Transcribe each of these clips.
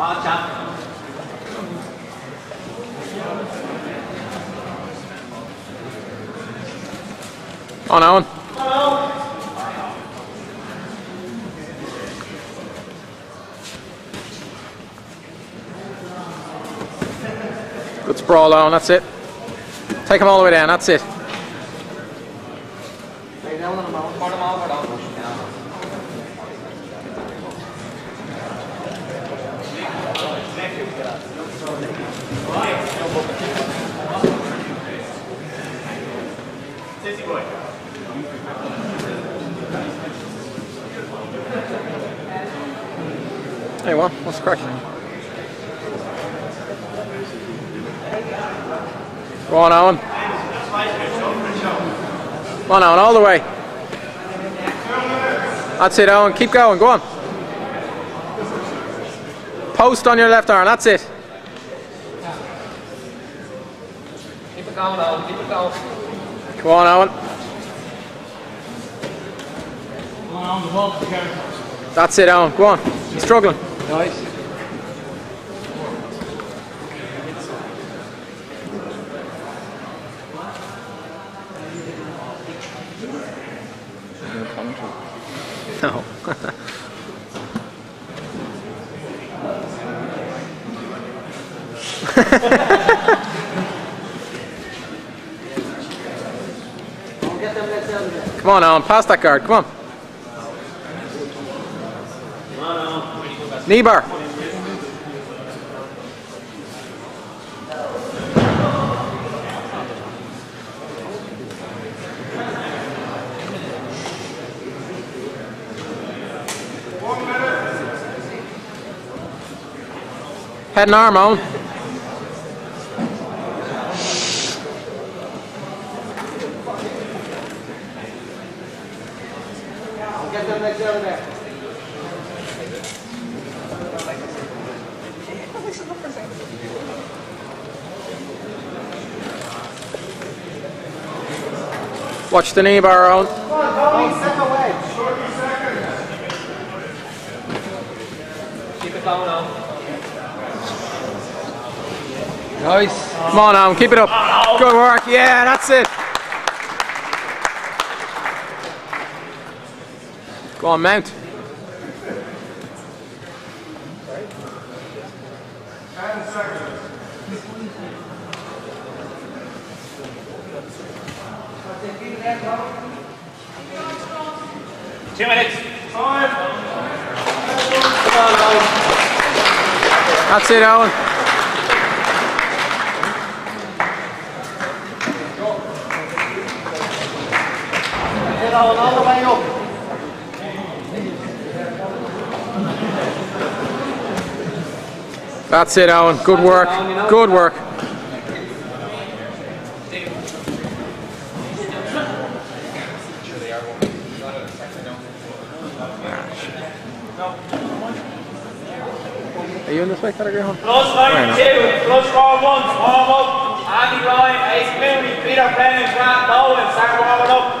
Watch out. On, Owen. Good sprawl, Owen. That's it. Take him all the way down. That's it. Lay down on him, Owen. Turn him over, don't push him down. Hey, well, what's the crack? Go on, Owen. Come on, Owen, all the way. That's it, Owen. Keep going. Go on. Post on your left arm. That's it. Keep it going, Owen. Keep it going. Come on, Owen. That's it, Owen. Go on. He's struggling. Nice. No. Come on, Owen. Pass that guard. Come on. Knee bar. Head and arm, Owen. Watch the knee bar, Owen. Come on, Tony. Step away. Keep it going, Owen. Nice. Come on, Owen. Keep it up. Good work. Yeah, that's it. Go on, mount. Two minutes. Five. That's it, Alan. Get Owen all the way up. That's it, Owen. Good work. Good work. Are you in this way, Category Home? Plus Fair enough. 92, plus 4 1, warm up. Andy Ryan, Ace Mooney, Peter Brennan, Grant Bowen, start warming up.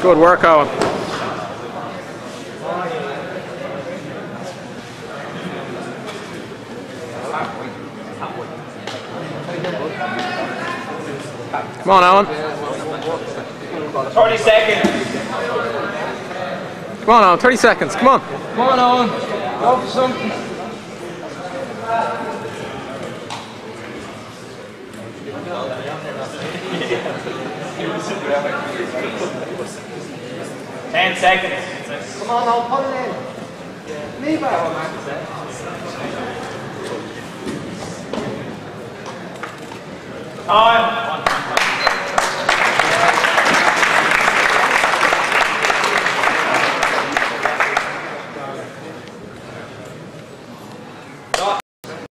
Good work, Owen. Come on, Owen. 30 seconds. Come on, Owen. 30 seconds. Come on. Come on, Owen. Go for something. Ten seconds. Come on, Owen. Put it in. Leave it. Time.